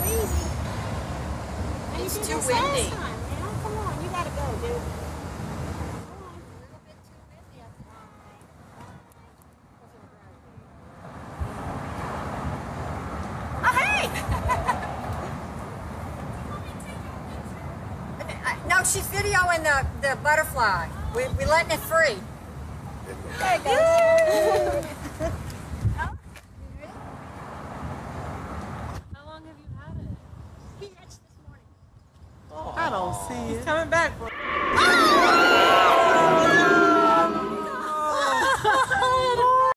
freezing. And it's too windy. Time, man. Come on, you gotta go, dude. Oh, hey! no, she's videoing the, the butterfly. We, we're letting it free. There you go. Don't see it. He's coming back. Bro. Oh!